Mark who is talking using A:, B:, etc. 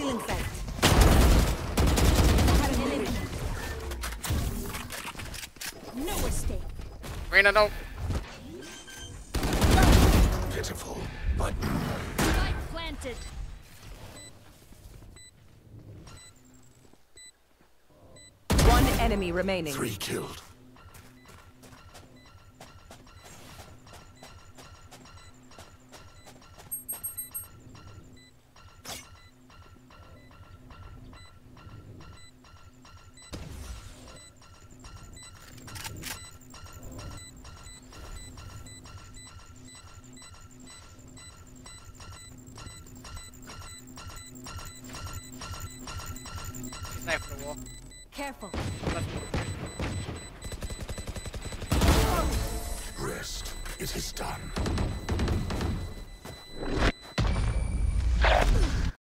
A: Still. No escape.
B: Reyna, no.
C: Pitiful, but.
A: Light planted.
D: One enemy remaining.
C: Three killed.
B: Knife for the wall.
A: Careful.
B: Left.
C: Rest. It is done.